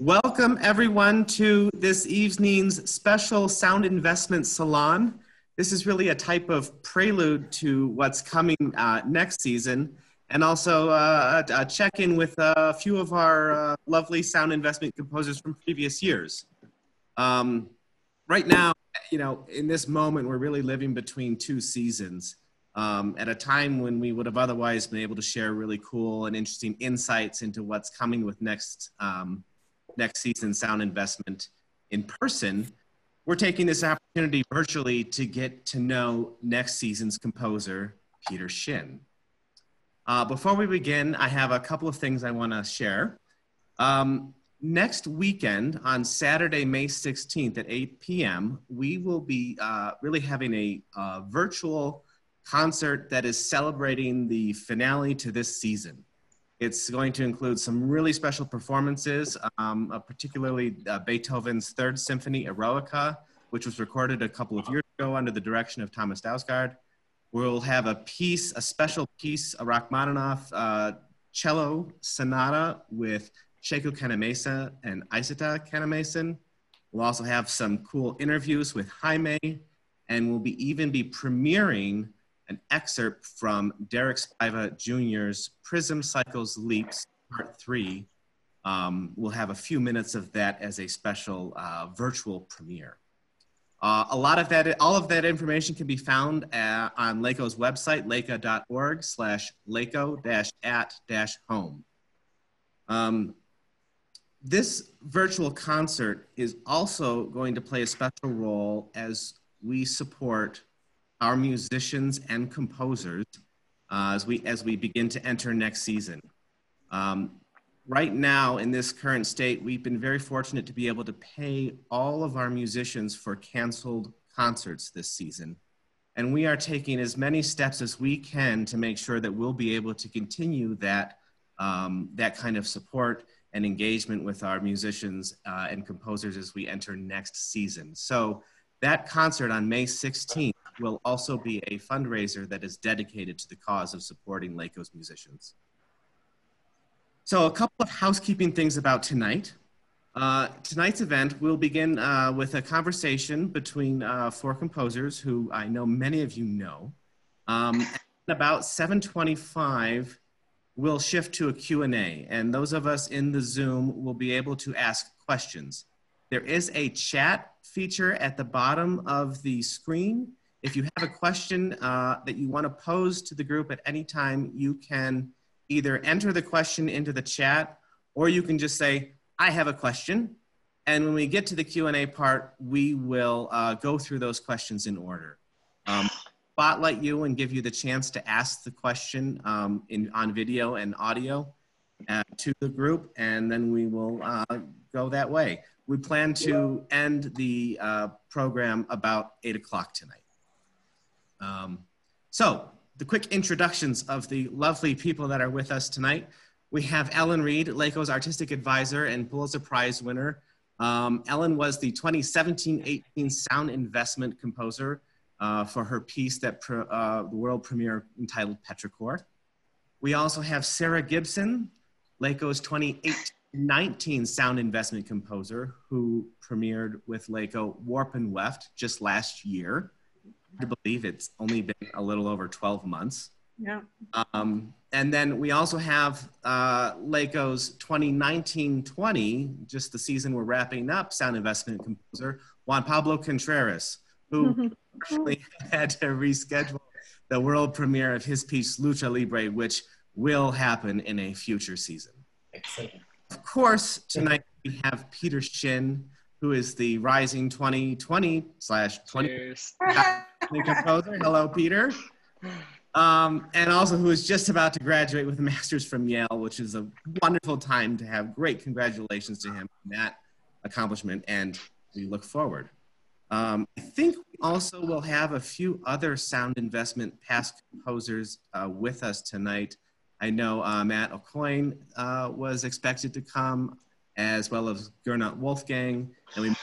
Welcome everyone to this evening's special sound investment salon. This is really a type of prelude to what's coming uh, next season and also uh, a, check-in with a few of our uh, lovely sound investment composers from previous years. Um, right now, you know, in this moment, we're really living between two seasons. Um, at a time when we would have otherwise been able to share really cool and interesting insights into what's coming with next um, next season sound investment in person, we're taking this opportunity virtually to get to know next season's composer, Peter Shin. Uh, before we begin, I have a couple of things I want to share. Um, next weekend, on Saturday, May 16th at 8 p.m., we will be uh, really having a uh, virtual concert that is celebrating the finale to this season. It's going to include some really special performances, um, uh, particularly uh, Beethoven's Third Symphony, Eroica, which was recorded a couple of years ago under the direction of Thomas Dausgaard. We'll have a piece, a special piece, a Rachmaninoff uh, cello sonata with Sheku Kanneh-Mason and Isata Kanneh-Mason. We'll also have some cool interviews with Jaime, and we'll be even be premiering an excerpt from Derrick Spiva Jr.'s Prism Cycles Leaps Part 3. Um, we'll have a few minutes of that as a special uh, virtual premiere. Uh, a lot of that, all of that information can be found at, on LACO's website, laco.org slash LACO at dash home. Um, this virtual concert is also going to play a special role as we support our musicians and composers uh, as, we, as we begin to enter next season. Um, right now, in this current state, we've been very fortunate to be able to pay all of our musicians for canceled concerts this season. And we are taking as many steps as we can to make sure that we'll be able to continue that, um, that kind of support and engagement with our musicians uh, and composers as we enter next season. So that concert on May 16th will also be a fundraiser that is dedicated to the cause of supporting LACO's musicians. So a couple of housekeeping things about tonight. Uh, tonight's event will begin uh, with a conversation between uh, four composers who I know many of you know. Um, about 725, we'll shift to a Q&A, and those of us in the Zoom will be able to ask questions. There is a chat feature at the bottom of the screen if you have a question uh, that you want to pose to the group at any time, you can either enter the question into the chat or you can just say, I have a question. And when we get to the Q&A part, we will uh, go through those questions in order. Um, spotlight you and give you the chance to ask the question um, in, on video and audio uh, to the group, and then we will uh, go that way. We plan to end the uh, program about 8 o'clock tonight. Um, so, the quick introductions of the lovely people that are with us tonight. We have Ellen Reid, LACO's artistic advisor and Pulitzer Prize winner. Um, Ellen was the 2017-18 sound investment composer uh, for her piece that uh, the world premiere entitled Petrichor. We also have Sarah Gibson, LACO's 2018-19 sound investment composer who premiered with LACO Warp and Weft just last year to believe it's only been a little over 12 months. Yeah. Um, and then we also have uh, LACO's 2019-20, just the season we're wrapping up, sound investment composer, Juan Pablo Contreras, who actually had to reschedule the world premiere of his piece Lucha Libre, which will happen in a future season. Excellent. Of course, tonight we have Peter Shin, who is the rising 2020 slash 20 composer. Hello, Peter. Um, and also who is just about to graduate with a master's from Yale, which is a wonderful time to have. Great congratulations to him on that accomplishment, and we look forward. Um, I think we also will have a few other sound investment past composers uh, with us tonight. I know uh, Matt Aucoin uh, was expected to come as well as Gernot Wolfgang, and we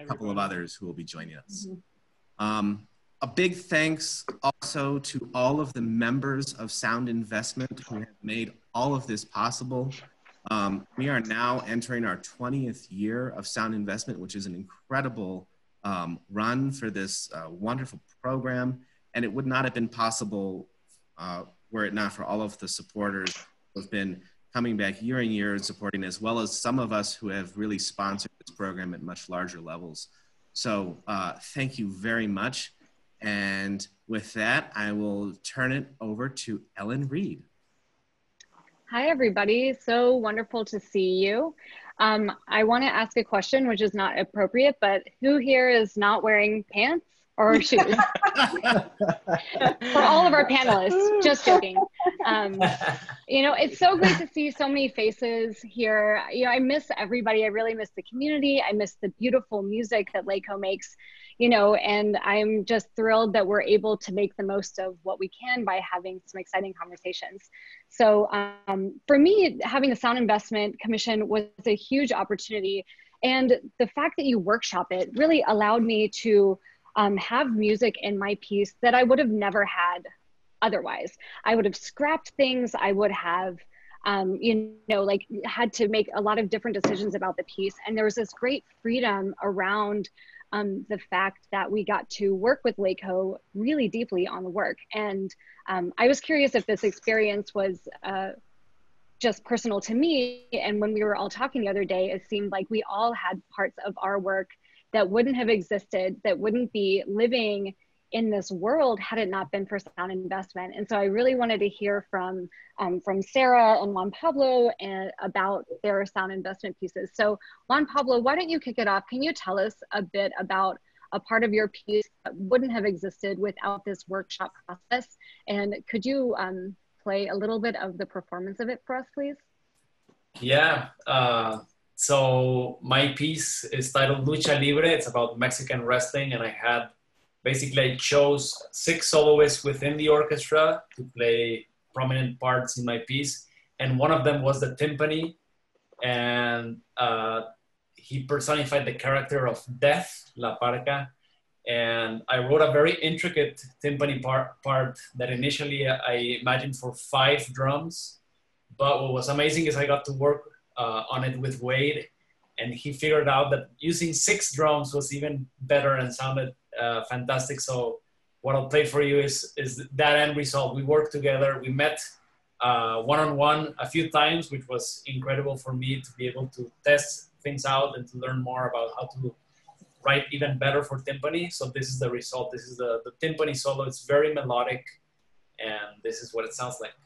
a couple of others who will be joining us. Mm-hmm. Um, a big thanks also to all of the members of Sound Investment who have made all of this possible. Um, we are now entering our 20th year of sound investment, which is an incredible um, run for this uh, wonderful program. And it would not have been possible uh, were it not for all of the supporters who have been coming back year in year and supporting, as well as some of us who have really sponsored this program at much larger levels. So uh, thank you very much. And with that, I will turn it over to Ellen Reid. Hi, everybody. So wonderful to see you. Um, I want to ask a question, which is not appropriate, but who here is not wearing pants or shoes? For all of our panelists, just joking. Um, you know, it's so great to see so many faces here. You know, I miss everybody. I really miss the community. I miss the beautiful music that LACO makes you know, and I'm just thrilled that we're able to make the most of what we can by having some exciting conversations. So um, for me, having the Sound Investment Commission was a huge opportunity. And the fact that you workshop it really allowed me to um, have music in my piece that I would have never had otherwise. I would have scrapped things, I would have um, you know, like had to make a lot of different decisions about the piece. And there was this great freedom around um, the fact that we got to work with LACO really deeply on the work. And um, I was curious if this experience was uh, just personal to me. And when we were all talking the other day, it seemed like we all had parts of our work that wouldn't have existed, that wouldn't be living in this world had it not been for sound investment. And so I really wanted to hear from, um, from Sarah and Juan Pablo and about their sound investment pieces. So Juan Pablo, why don't you kick it off? Can you tell us a bit about a part of your piece that wouldn't have existed without this workshop process? And could you um, play a little bit of the performance of it for us, please? Yeah. Uh, so my piece is titled Lucha Libre. It's about Mexican wrestling, and I had basically I chose six soloists within the orchestra to play prominent parts in my piece, and one of them was the timpani, and uh, he personified the character of Death, La Parca, and I wrote a very intricate timpani part, part that initially I imagined for five drums, but what was amazing is I got to work uh, on it with Wade, and he figured out that using six drums was even better and sounded uh, fantastic. So what I'll play for you is is that end result. We worked together. We met one on one a few times, which was incredible for me to be able to test things out and to learn more about how to write even better for timpani. So this is the result. This is the, the timpani solo. It's very melodic, and this is what it sounds like.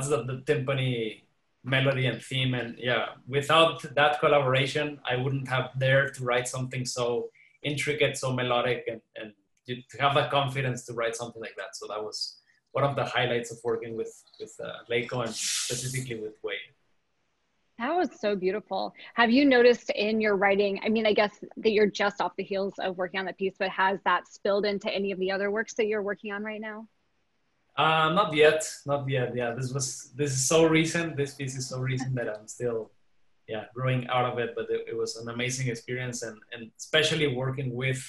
That's the, the timpani melody and theme. And yeah, without that collaboration, I wouldn't have dared to write something so intricate, so melodic, and, and to have that confidence to write something like that. So that was one of the highlights of working with, with uh, LACO and specifically with Wade. That was so beautiful. Have you noticed in your writing, I mean, I guess that you're just off the heels of working on the piece, but has that spilled into any of the other works that you're working on right now? Uh, not yet, not yet. Yeah, this was this is so recent. This piece is so recent that I'm still, yeah, growing out of it. But it, it was an amazing experience, and and especially working with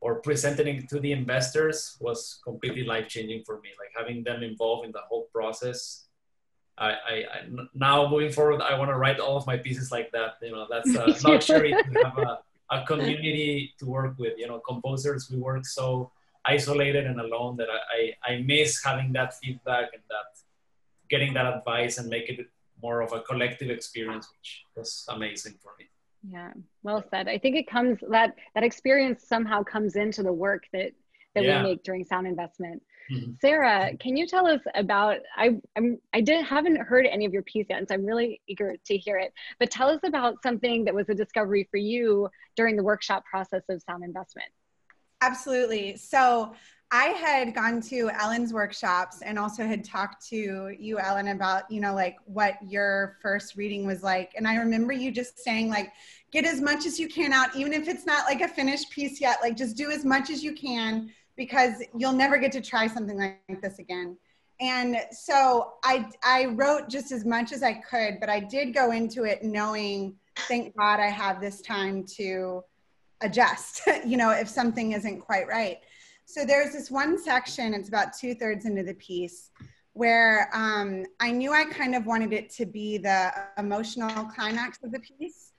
or presenting it to the investors was completely life changing for me. Like having them involved in the whole process. I, I, I now moving forward, I want to write all of my pieces like that. You know, that's a luxury to have a, a community to work with. You know, composers we work so isolated and alone that I, I, I miss having that feedback and that getting that advice and make it more of a collective experience, which was amazing for me. Yeah, well said. I think it comes that that experience somehow comes into the work that that yeah. we make during sound investment. Mm-hmm. Sarah, can you tell us about I I'm I didn't haven't heard any of your piece yet, and so I'm really eager to hear it. But tell us about something that was a discovery for you during the workshop process of sound investment. Absolutely. So I had gone to Ellen's workshops and also had talked to you, Ellen, about, you know, like what your first reading was like. And I remember you just saying, like, get as much as you can out, even if it's not like a finished piece yet, like, just do as much as you can because you'll never get to try something like this again. And so I, I wrote just as much as I could, but I did go into it knowing, thank God I have this time to adjust, you know, if something isn't quite right. So there's this one section, it's about two thirds into the piece, where um, I knew I kind of wanted it to be the emotional climax of the piece.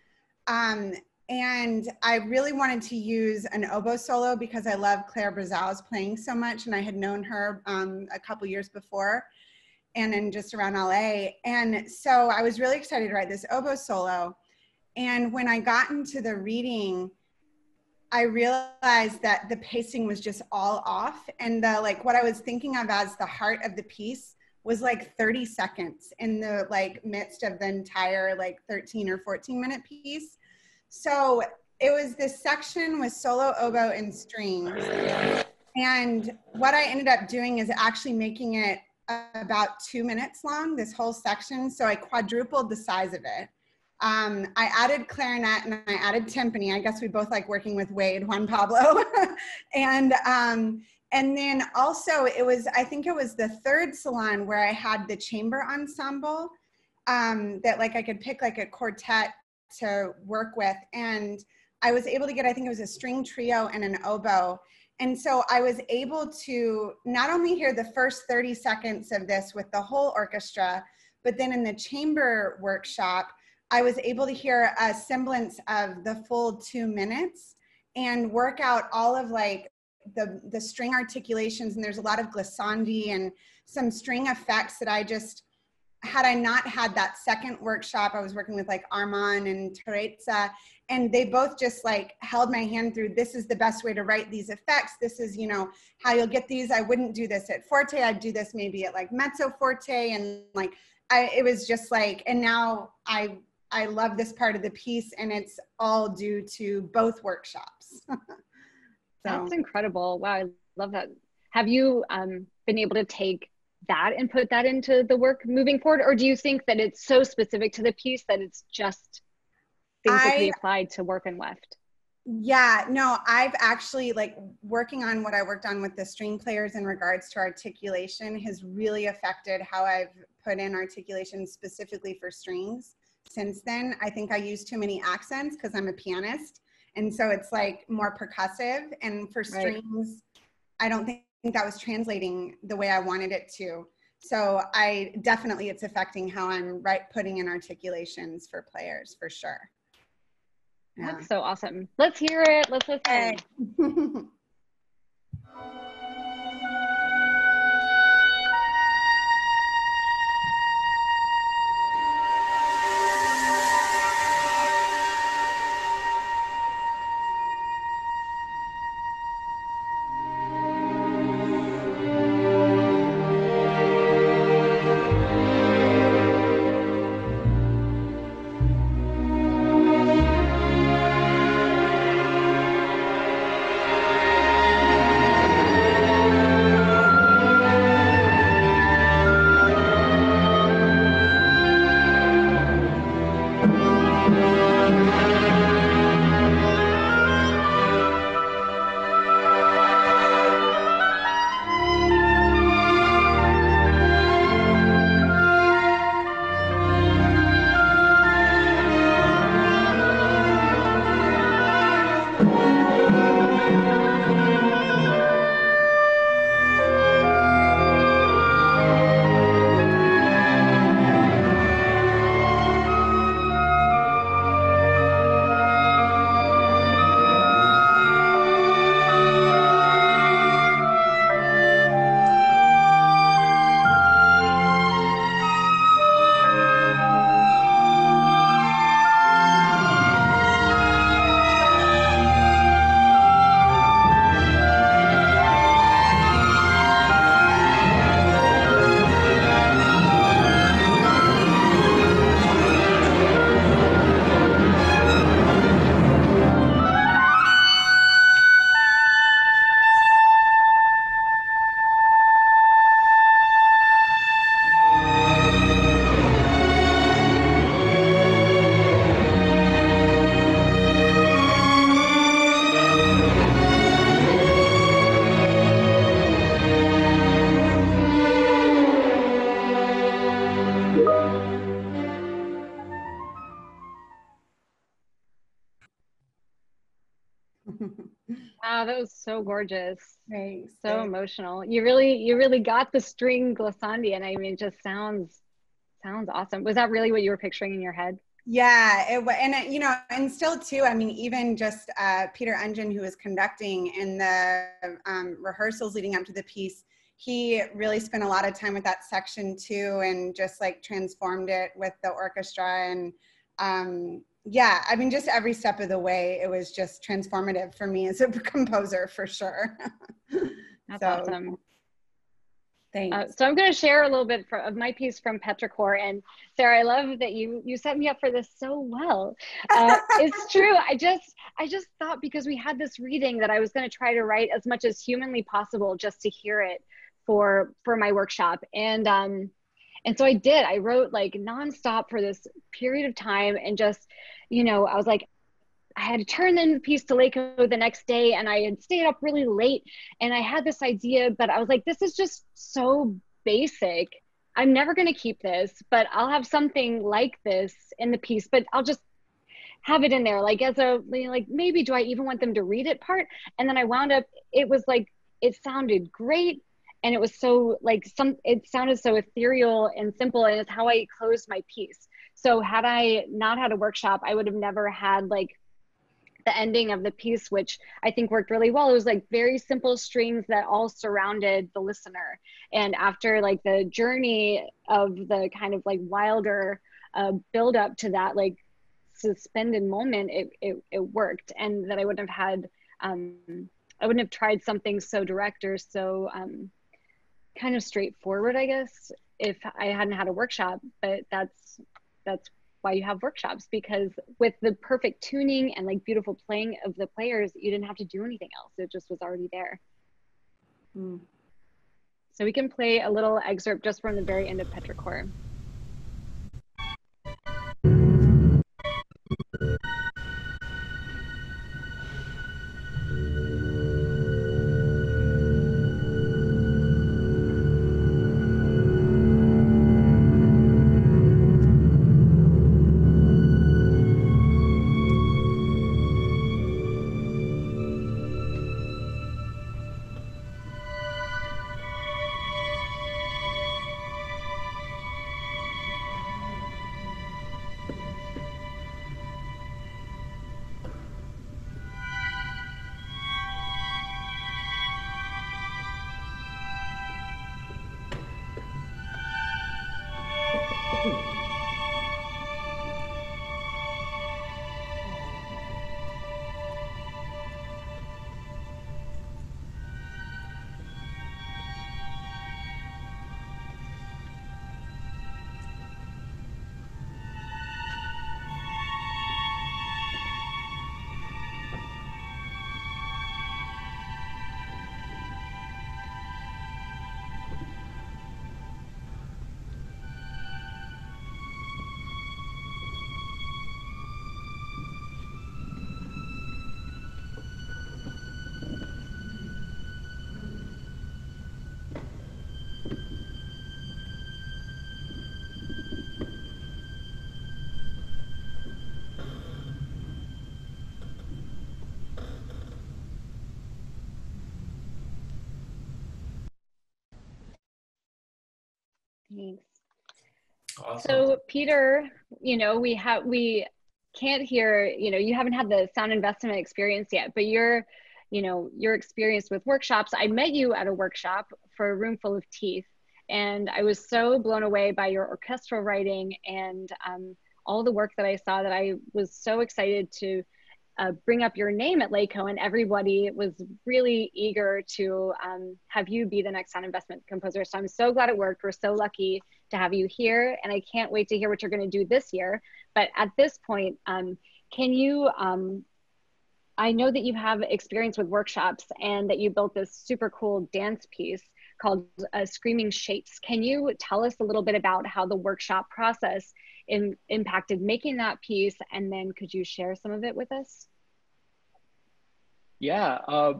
Um, and I really wanted to use an oboe solo because I love Claire Brazeau's playing so much, and I had known her um, a couple years before, and then just around LA. And so I was really excited to write this oboe solo. And when I got into the reading, I realized that the pacing was just all off, and the like what I was thinking of as the heart of the piece was like 30 seconds in the like midst of the entire like 13 or 14 minute piece so it was this section with solo oboe and strings. And what I ended up doing is actually making it about two minutes long, this whole section. So I quadrupled the size of it. Um, I added clarinet and I added timpani. I guess we both like working with Wade, Juan Pablo. and, um, and then also it was, I think it was the third salon where I had the chamber ensemble um, that like I could pick like a quartet to work with. And I was able to get, I think it was a string trio and an oboe. And so I was able to not only hear the first 30 seconds of this with the whole orchestra, but then in the chamber workshop, I was able to hear a semblance of the full two minutes and work out all of like the the string articulations and there's a lot of glissandi and some string effects that I just had I not had that second workshop, I was working with like Armand and Teresa, and they both just like held my hand through this is the best way to write these effects. This is, you know, how you'll get these. I wouldn't do this at forte, I'd do this maybe at like mezzo forte. And like, I, it was just like, and now I, I love this part of the piece, and it's all due to both workshops. so. That's incredible. Wow, I love that. Have you um, been able to take that and put that into the work moving forward or do you think that it's so specific to the piece that it's just things I, that can be applied to work and left yeah no i've actually like working on what i worked on with the string players in regards to articulation has really affected how i've put in articulation specifically for strings since then i think i use too many accents because i'm a pianist and so it's like more percussive and for strings right. i don't think think that was translating the way I wanted it to. So I definitely it's affecting how I'm right putting in articulations for players for sure. Yeah. That's so awesome. Let's hear it. Let's listen. Wow, that was so gorgeous. Thanks. So Thanks. emotional. You really, you really got the string glissandi, and I mean, it just sounds sounds awesome. Was that really what you were picturing in your head? Yeah, it and it, you know, and still too. I mean, even just uh, Peter Ungen, who was conducting in the um, rehearsals leading up to the piece, he really spent a lot of time with that section too, and just like transformed it with the orchestra. And um, yeah, I mean, just every step of the way, it was just transformative for me as a composer, for sure. That's So, awesome. Thanks. Uh, so I'm going to share a little bit for, of my piece from Petrichor. And Sarah, I love that you you set me up for this so well. Uh, it's true. I just I just thought because we had this reading that I was going to try to write as much as humanly possible just to hear it for for my workshop. And um, and so I did. I wrote like nonstop for this period of time, and just you know I was like. I had to turn in the piece to Laco the next day and I had stayed up really late and I had this idea, but I was like, this is just so basic. I'm never going to keep this, but I'll have something like this in the piece, but I'll just have it in there, like as a, like, maybe do I even want them to read it part? And then I wound up, it was like, it sounded great. And it was so like some, it sounded so ethereal and simple. And it's how I closed my piece. So had I not had a workshop, I would have never had like the ending of the piece, which I think worked really well. It was like very simple strings that all surrounded the listener. And after like the journey of the kind of like wilder uh, build up to that like suspended moment, it, it, it worked. And that I wouldn't have had, um, I wouldn't have tried something so direct or so um, kind of straightforward, I guess, if I hadn't had a workshop. But that's, that's why you have workshops because with the perfect tuning and like beautiful playing of the players you didn't have to do anything else it just was already there Mm. so we can play a little excerpt just from the very end of petrichor Awesome. so peter you know we have we can't hear you know you haven't had the sound investment experience yet but you're you know you're experienced with workshops i met you at a workshop for a Roomful of Teeth and i was so blown away by your orchestral writing and um, all the work that i saw that i was so excited to uh, bring up your name at Laco, and everybody was really eager to um, have you be the next sound investment composer. So I'm so glad it worked. We're so lucky to have you here, and I can't wait to hear what you're going to do this year. But at this point, um, can you? Um, I know that you have experience with workshops and that you built this super cool dance piece called uh, Screaming Shapes. Can you tell us a little bit about how the workshop process in, impacted making that piece? And then could you share some of it with us? Yeah. Uh,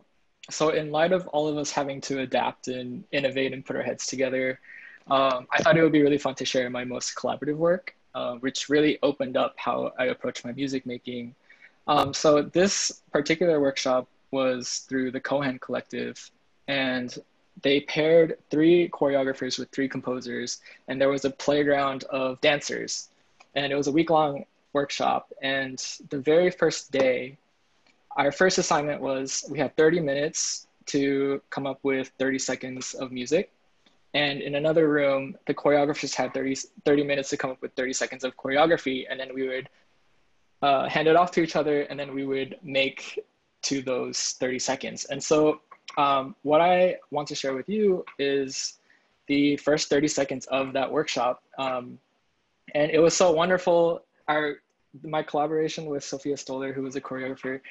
so, in light of all of us having to adapt and innovate and put our heads together, um, I thought it would be really fun to share my most collaborative work, uh, which really opened up how I approach my music making. Um, so, this particular workshop was through the Cohen Collective, and they paired three choreographers with three composers, and there was a playground of dancers, and it was a week long workshop. And the very first day, our first assignment was we had 30 minutes to come up with 30 seconds of music. And in another room, the choreographers had 30, 30 minutes to come up with 30 seconds of choreography. And then we would uh, hand it off to each other and then we would make to those 30 seconds. And so um, what I want to share with you is the first 30 seconds of that workshop. Um, and it was so wonderful. Our, my collaboration with Sophia Stoller, who was a choreographer,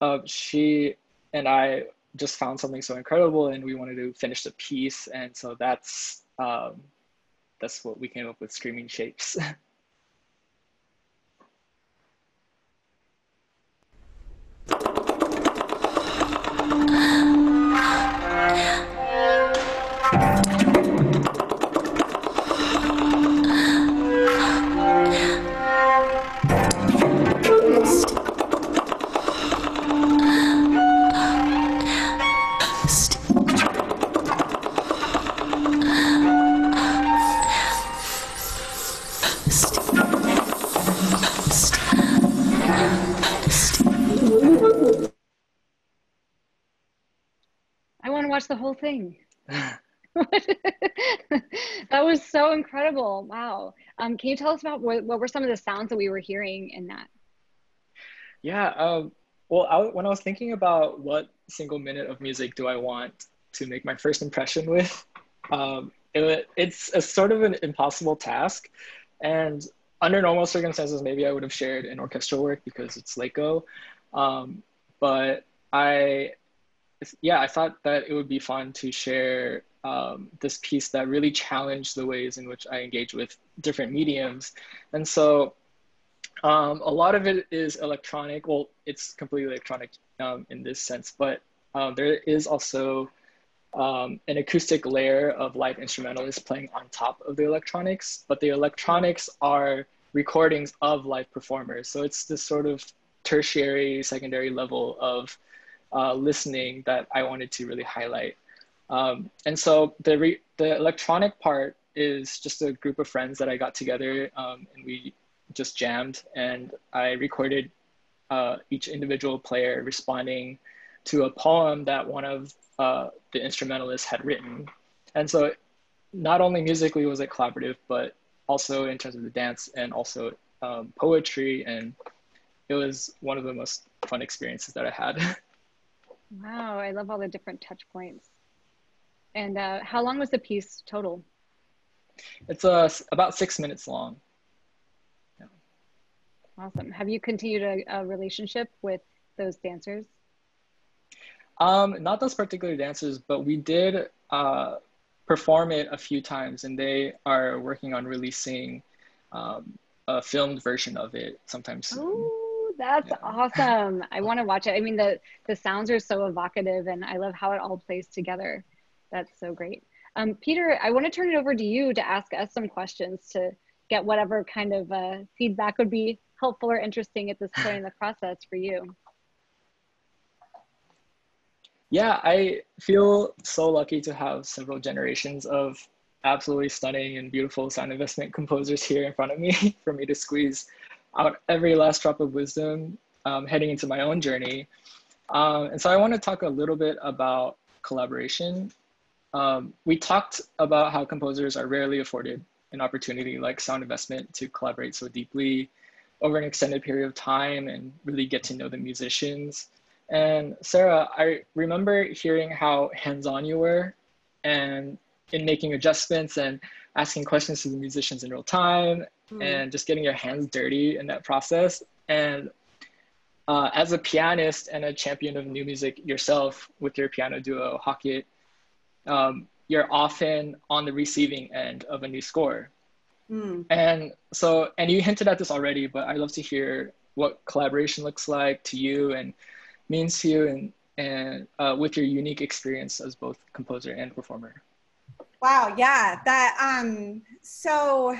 uh, she and I just found something so incredible and we wanted to finish the piece. And so that's, um, that's what we came up with Screaming Shapes. can you tell us about what, what were some of the sounds that we were hearing in that? Yeah. Um, well, I, when I was thinking about what single minute of music do I want to make my first impression with, um, it, it's a sort of an impossible task. And under normal circumstances, maybe I would have shared an orchestral work because it's LACO. Um, but I yeah, I thought that it would be fun to share um, this piece that really challenged the ways in which I engage with different mediums. And so um, a lot of it is electronic. Well, it's completely electronic um, in this sense, but um, there is also um, an acoustic layer of live instrumentalists playing on top of the electronics, but the electronics are recordings of live performers. So it's this sort of tertiary, secondary level of uh, listening that I wanted to really highlight. Um, and so the, re- the electronic part is just a group of friends that I got together um, and we just jammed and I recorded uh, each individual player responding to a poem that one of uh, the instrumentalists had written. And so not only musically was it collaborative, but also in terms of the dance and also um, poetry. And it was one of the most fun experiences that I had. Wow, I love all the different touch points. And uh, how long was the piece total? It's uh, about six minutes long. Yeah. Awesome. Have you continued a, a relationship with those dancers? Um, not those particular dancers, but we did uh, perform it a few times, and they are working on releasing um, a filmed version of it sometime soon. Ooh. That's yeah. awesome. I want to watch it. I mean, the the sounds are so evocative, and I love how it all plays together. That's so great. Um, Peter, I want to turn it over to you to ask us some questions to get whatever kind of uh, feedback would be helpful or interesting at this point in the process for you. Yeah, I feel so lucky to have several generations of absolutely stunning and beautiful sound investment composers here in front of me for me to squeeze out every last drop of wisdom um, heading into my own journey. Um, and so I want to talk a little bit about collaboration. Um, we talked about how composers are rarely afforded an opportunity like sound investment to collaborate so deeply over an extended period of time and really get to know the musicians. And Sarah, I remember hearing how hands-on you were and in making adjustments and asking questions to the musicians in real time mm. and just getting your hands dirty in that process. And uh, as a pianist and a champion of new music yourself with your piano duo, Hocket, um, you're often on the receiving end of a new score. Mm. And so, and you hinted at this already, but I'd love to hear what collaboration looks like to you and means to you and, and uh, with your unique experience as both composer and performer. Wow, yeah, that um so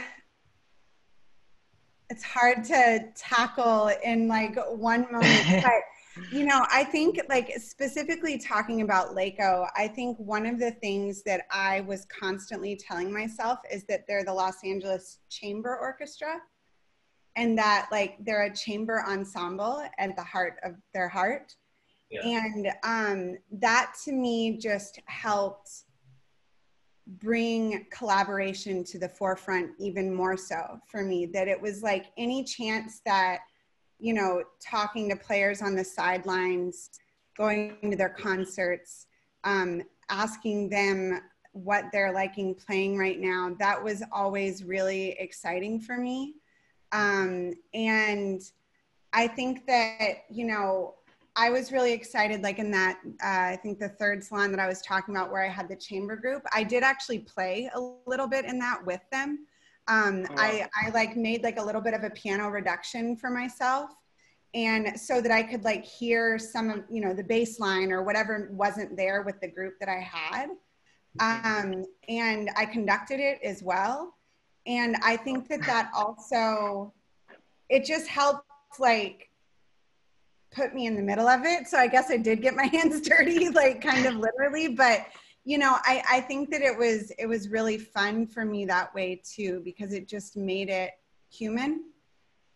it's hard to tackle in like one moment but you know, I think like specifically talking about LACO, I think one of the things that I was constantly telling myself is that they're the Los Angeles Chamber Orchestra and that like they're a chamber ensemble at the heart of their heart. Yeah. And um, that to me just helped bring collaboration to the forefront even more so for me that it was like any chance that you know talking to players on the sidelines going to their concerts um, asking them what they're liking playing right now that was always really exciting for me. Um, and i think that you know I was really excited, like in that, uh, I think the third salon that I was talking about where I had the chamber group, I did actually play a little bit in that with them. Um, oh, wow. I, I like made like a little bit of a piano reduction for myself. And so that I could like hear some of, you know, the bass line or whatever wasn't there with the group that I had. Um, and I conducted it as well. And I think that that also, it just helped like put me in the middle of it. So I guess I did get my hands dirty, like kind of literally. But you know, I, I think that it was it was really fun for me that way too, because it just made it human.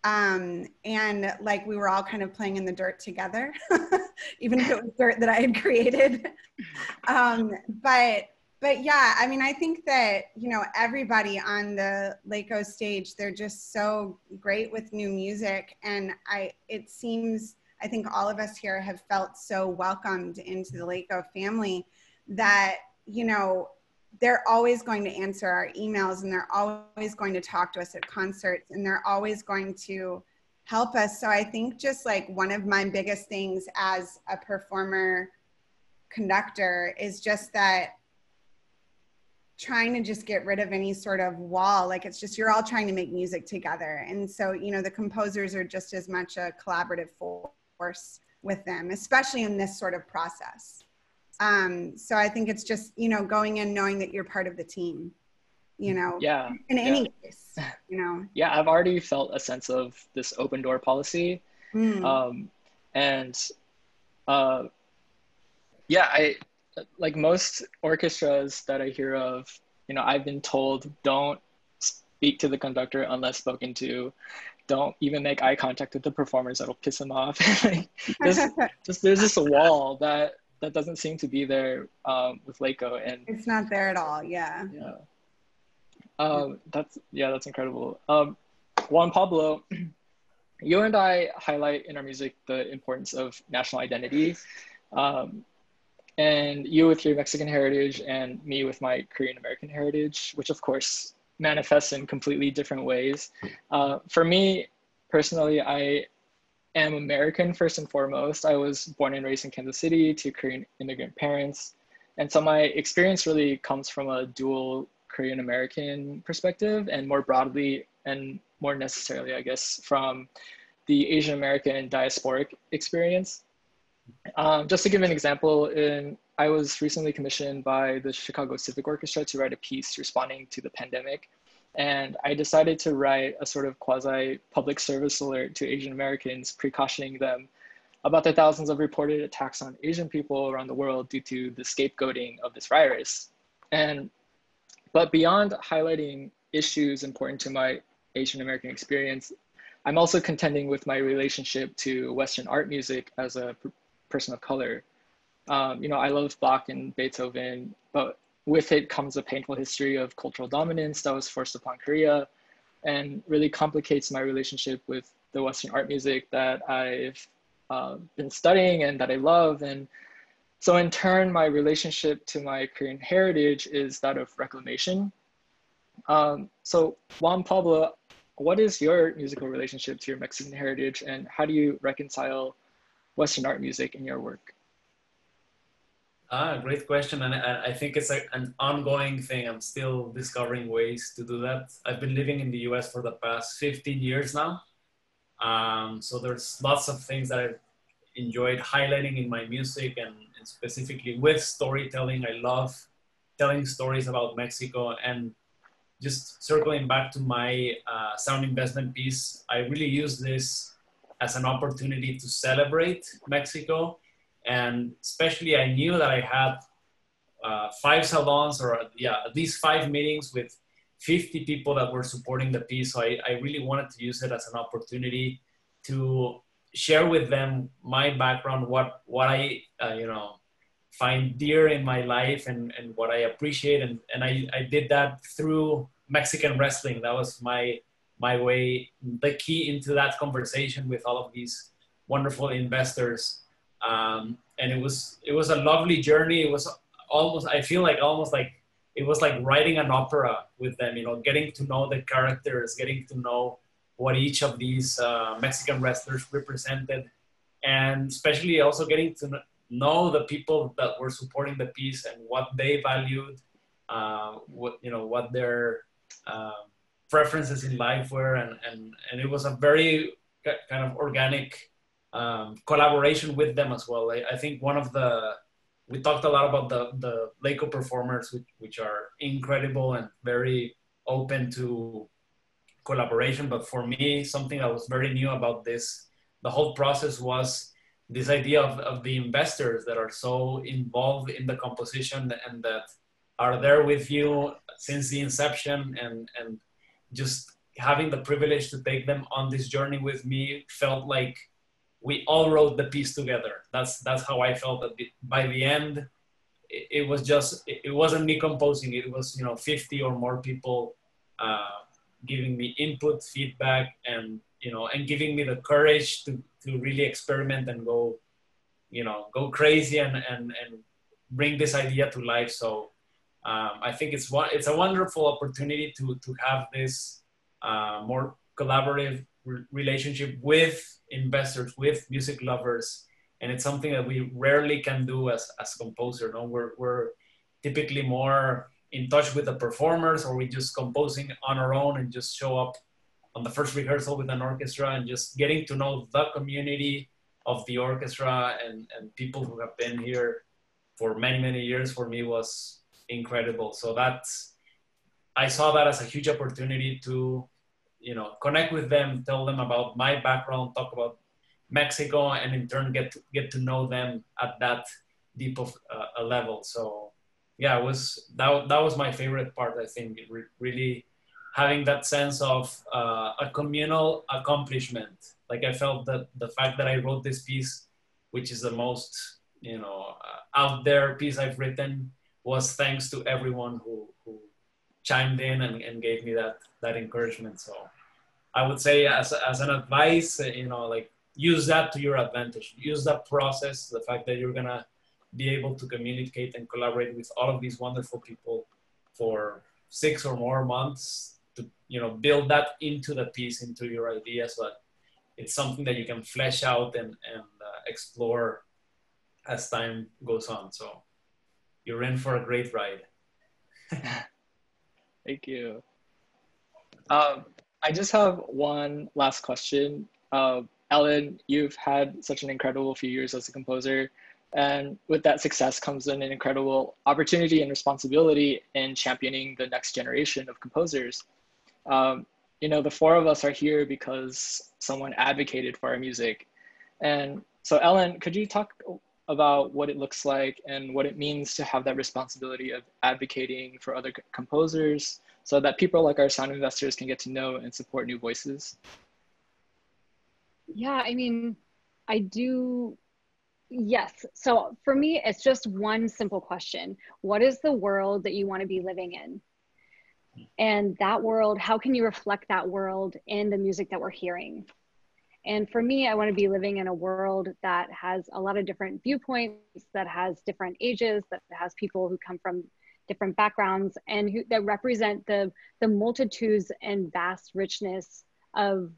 Um, and like we were all kind of playing in the dirt together, even if it was dirt that I had created. Um, but but yeah, I mean, I think that you know everybody on the LACO stage, they're just so great with new music, and I it seems I think all of us here have felt so welcomed into the LACO family that, you know, they're always going to answer our emails and they're always going to talk to us at concerts and they're always going to help us. So I think just like one of my biggest things as a performer conductor is just that trying to just get rid of any sort of wall like it's just you're all trying to make music together and so you know the composers are just as much a collaborative force course with them, especially in this sort of process. Um, so I think it's just, you know, going in knowing that you're part of the team, you know, yeah, in yeah. any case, you know. Yeah, I've already felt a sense of this open door policy. Mm. Um, and uh, yeah, I like most orchestras that I hear of, you know, I've been told don't speak to the conductor unless spoken to don't even make eye contact with the performers that'll piss them off. There's just there's just a wall that that doesn't seem to be there um, with LACO and it's not there at all yeah. Yeah. Um, that's yeah that's incredible. Um, Juan Pablo you and I highlight in our music the importance of national identity. Um, and you with your Mexican heritage and me with my Korean American heritage which of course manifests in completely different ways. Uh, for me personally, I am American first and foremost. I was born and raised in Kansas City to Korean immigrant parents. And so my experience really comes from a dual Korean American perspective and more broadly and more necessarily, I guess, from the Asian American and diasporic experience. Um, just to give an example, in I was recently commissioned by the Chicago Civic Orchestra to write a piece responding to the pandemic. And I decided to write a sort of quasi public service alert to Asian Americans, precautioning them about the thousands of reported attacks on Asian people around the world due to the scapegoating of this virus. And but beyond highlighting issues important to my Asian American experience, I'm also contending with my relationship to Western art music as a person of color. Um, you know, I love Bach and Beethoven, but with it comes a painful history of cultural dominance that was forced upon Korea and really complicates my relationship with the Western art music that I've uh, been studying and that I love. And so, in turn, my relationship to my Korean heritage is that of reclamation. Um, so, Juan Pablo, what is your musical relationship to your Mexican heritage, and how do you reconcile Western art music in your work? Ah, great question. And I, I think it's a, an ongoing thing. I'm still discovering ways to do that. I've been living in the US for the past 15 years now. Um, so there's lots of things that I've enjoyed highlighting in my music and, and specifically with storytelling. I love telling stories about Mexico and just circling back to my uh, sound investment piece, I really use this as an opportunity to celebrate Mexico. And especially, I knew that I had uh, five salons or yeah, at least five meetings with 50 people that were supporting the piece. So I, I really wanted to use it as an opportunity to share with them my background, what what I uh, you know find dear in my life and, and what I appreciate. And, and I, I did that through Mexican wrestling. That was my, my way, the key into that conversation with all of these wonderful investors. Um, and it was, it was a lovely journey. It was almost, I feel like almost like, it was like writing an opera with them, you know, getting to know the characters, getting to know what each of these uh, Mexican wrestlers represented, and especially also getting to know the people that were supporting the piece and what they valued, uh, what you know, what their uh, preferences in life were, and and and it was a very kind of organic um, collaboration with them as well. I, I, think one of the we talked a lot about the the LACO performers, which, which are incredible and very open to collaboration. But for me, something that was very new about this, the whole process was this idea of, of the investors that are so involved in the composition and that are there with you since the inception and and just having the privilege to take them on this journey with me felt like we all wrote the piece together that's that's how i felt that by the end it, it was just it, wasn't me composing it was you know 50 or more people uh, giving me input feedback and you know and giving me the courage to to really experiment and go, you know, go crazy and and and bring this idea to life. So um, I think it's it's a wonderful opportunity to to have this uh, more collaborative re- relationship with investors, with music lovers, and it's something that we rarely can do as as composer. No, we're we're typically more in touch with the performers, or we just composing on our own and just show up on the first rehearsal with an orchestra and just getting to know the community of the orchestra and, and people who have been here for many, many years for me was incredible. So that's, I saw that as a huge opportunity to, you know, connect with them, tell them about my background, talk about Mexico, and in turn get to, get to know them at that deep of uh, a level. So yeah, it was that, that was my favorite part. I think re- really having that sense of uh, a communal accomplishment. Like I felt that the fact that I wrote this piece, which is the most you know uh, out there piece I've written, was thanks to everyone who, who chimed in and, and gave me that that encouragement. So I would say as as an advice, you know, like use that to your advantage. Use that process, the fact that you're gonna be able to communicate and collaborate with all of these wonderful people for six or more months to you know build that into the piece into your idea so that it's something that you can flesh out and, and uh, explore as time goes on so you're in for a great ride. Thank you. Um, i just have one last question. Uh, ellen you've had such an incredible few years as a composer and with that success comes an incredible opportunity and responsibility in championing the next generation of composers. Um, you know, the four of us are here because someone advocated for our music. And so, Ellen, could you talk about what it looks like and what it means to have that responsibility of advocating for other composers so that people like our sound investors can get to know and support new voices? Yeah, I mean, I do. Yes. So for me, it's just one simple question What is the world that you want to be living in? and that world how can you reflect that world in the music that we're hearing and for me i want to be living in a world that has a lot of different viewpoints that has different ages that has people who come from different backgrounds and who that represent the the multitudes and vast richness of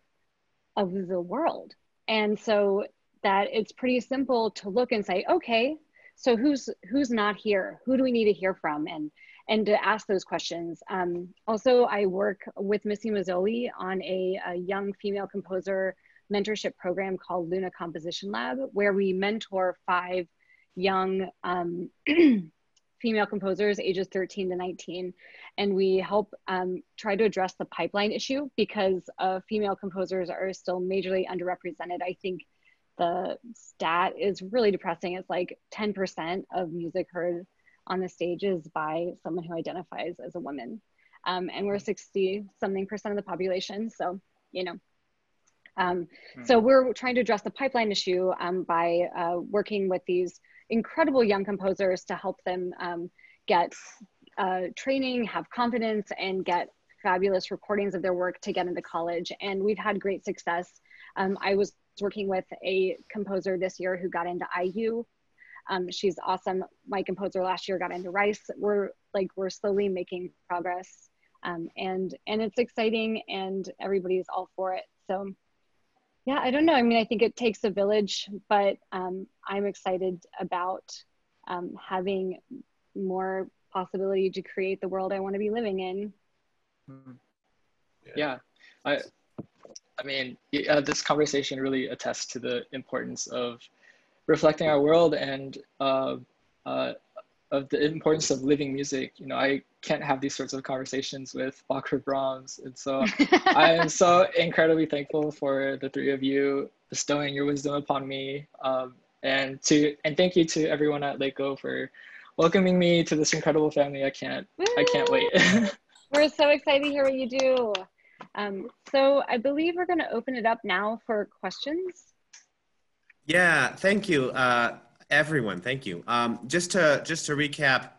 of the world. And so that it's pretty simple to look and say okay so who's who's not here? Who do we need to hear from? And and to ask those questions. Um, also, I work with Missy Mazzoli on a, a, young female composer mentorship program called Luna Composition Lab, where we mentor five young um, female composers ages 13 to 19. And we help um, try to address the pipeline issue because uh, female composers are still majorly underrepresented. I think the stat is really depressing. It's like 10% of music heard on the stage is by someone who identifies as a woman. Um, and we're 60 something percent of the population. So, you know, um, so hmm. we're trying to address the pipeline issue um, by uh, working with these incredible young composers to help them um, get uh, training, have confidence, and get fabulous recordings of their work to get into college. And we've had great success. Um, I was working with a composer this year who got into IU. Um, she's awesome. My composer last year got into Rice. We're like we're slowly making progress, um, and and it's exciting, and everybody's all for it. So yeah, I don't know. I mean, I think it takes a village, but um, I'm excited about um, having more possibility to create the world I want to be living in. Mm-hmm. Yeah, I, I mean, uh, this conversation really attests to the importance of reflecting our world and uh, uh, of the importance of living music. You know, I can't have these sorts of conversations with Bach or Brahms. And so I am so incredibly thankful for the three of you bestowing your wisdom upon me. Um, and to and thank you to everyone at LACO for welcoming me to this incredible family. I can't Woo! I can't wait. we're so excited to hear what you do. Um, so I believe we're going to open it up now for questions. Yeah, thank you. Uh, everyone. Thank you. Um, just to just to recap,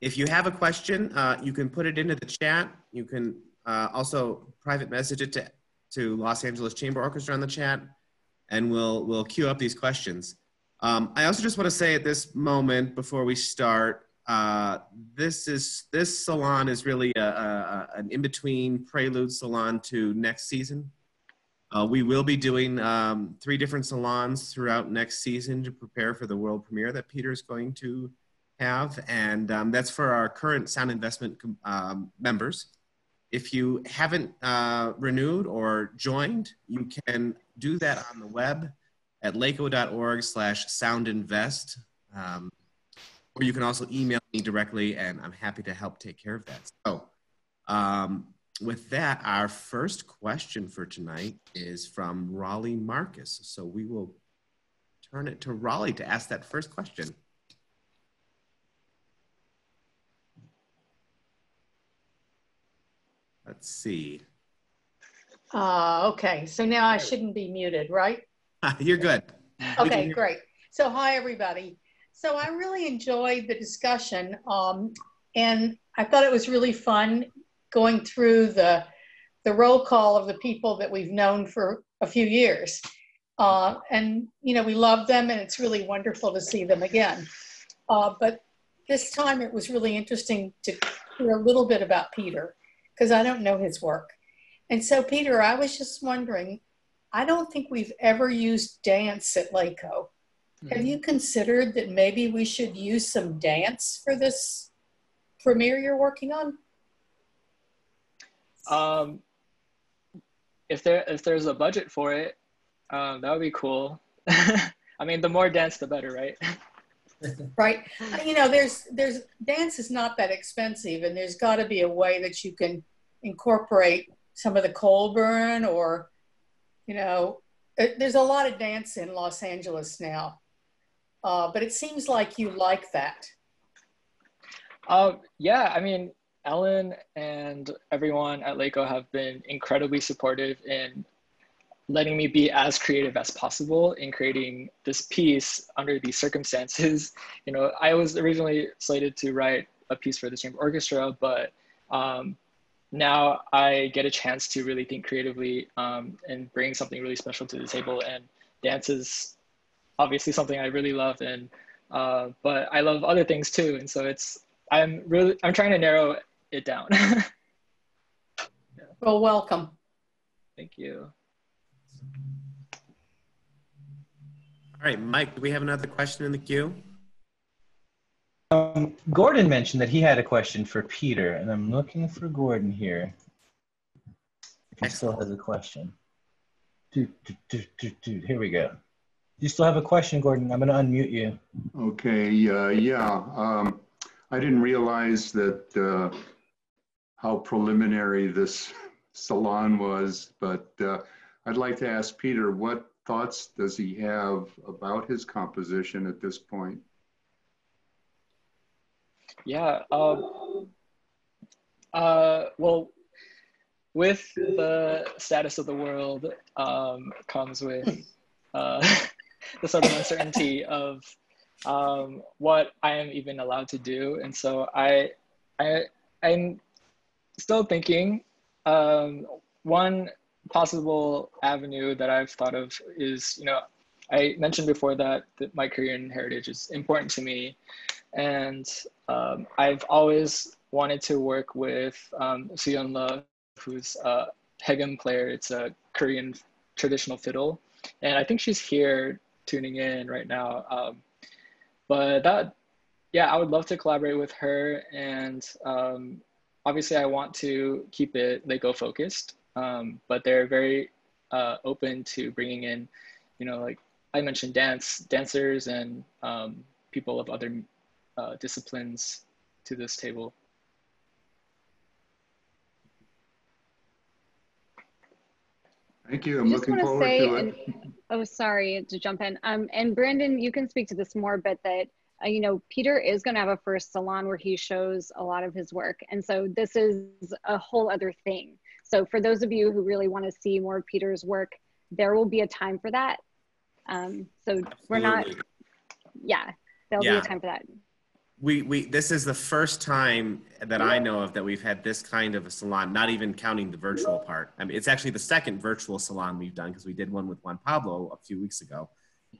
if you have a question, uh, you can put it into the chat. You can uh, also private message it to to Los Angeles Chamber Orchestra on the chat, and we'll we'll queue up these questions. Um, I also just want to say at this moment before we start, uh, this is this salon is really a, a, an in between prelude salon to next season. Uh, we will be doing um, three different salons throughout next season to prepare for the world premiere that Peter is going to have, and um, that's for our current sound investment um, members. If you haven't uh, renewed or joined, you can do that on the web at laco.org slash soundinvest. Um, or you can also email me directly, and I'm happy to help take care of that. So, um, with that, our first question for tonight is from Raleigh Marcus. So we will turn it to Raleigh to ask that first question. Let's see. Uh, okay, so now I shouldn't be muted, right? You're good. Okay, great. So hi, everybody. So I really enjoyed the discussion um, and I thought it was really fun going through the the roll call of the people that we've known for a few years. Uh, and you know we love them and it's really wonderful to see them again uh, but this time it was really interesting to hear a little bit about peter because i don't know his work and so peter i was just wondering i don't think we've ever used dance at laco mm-hmm. have you considered that maybe we should use some dance for this premiere you're working on um, if there if there's a budget for it, um, that would be cool. I mean, the more dance, the better, right? right. You know, there's there's dance is not that expensive, and there's got to be a way that you can incorporate some of the Colburn or, you know, there's a lot of dance in Los Angeles now, uh, but it seems like you like that. Um, yeah, I mean, Ellen and everyone at LACO have been incredibly supportive in letting me be as creative as possible in creating this piece under these circumstances. You know, I was originally slated to write a piece for the chamber orchestra, but um, now I get a chance to really think creatively um, and bring something really special to the table. And dance is obviously something I really love, and uh, but I love other things too. And so it's I'm really I'm trying to narrow it down. yeah. Well, welcome. Thank you. All right, Mike, do we have another question in the queue? Um, Gordon mentioned that he had a question for Peter, and I'm looking for Gordon here. If he still has a question. Dude, dude, dude, dude, Here we go. You still have a question, Gordon? I'm going to unmute you. Okay. Uh, yeah. Um, I didn't realize that uh, how preliminary this salon was, but uh, I'd like to ask Peter, what thoughts does he have about his composition at this point? Yeah, uh, uh, well, with the status of the world um, comes with uh, the sort of uncertainty of um, what I am even allowed to do, and so I, I, I'm still thinking. Um, one possible avenue that I've thought of is, you know, I mentioned before that, that my Korean heritage is important to me, and um, I've always wanted to work with um, Soo Yeon Lyuh, who's a haegeum player. It's a Korean traditional fiddle, and I think she's here tuning in right now. Um, but that, yeah, I would love to collaborate with her, and um, obviously I want to keep it LACO focused, um, but they're very uh, open to bringing in, you know, like I mentioned, dance dancers and um, people of other uh, disciplines to this table. Thank you. I'm looking forward say, to it. And, oh, sorry to jump in. Um, and Brandon, you can speak to this more, but that uh, you know, Peter is going to have a first salon where he shows a lot of his work, and so this is a whole other thing. So for those of you who really want to see more of Peter's work, there will be a time for that. Um, so Absolutely. we're not, yeah, there'll yeah. be a time for that we we this is the first time that I know of that we've had this kind of a salon, not even counting the virtual part. I mean, it's actually the second virtual salon we've done because we did one with Juan Pablo a few weeks ago.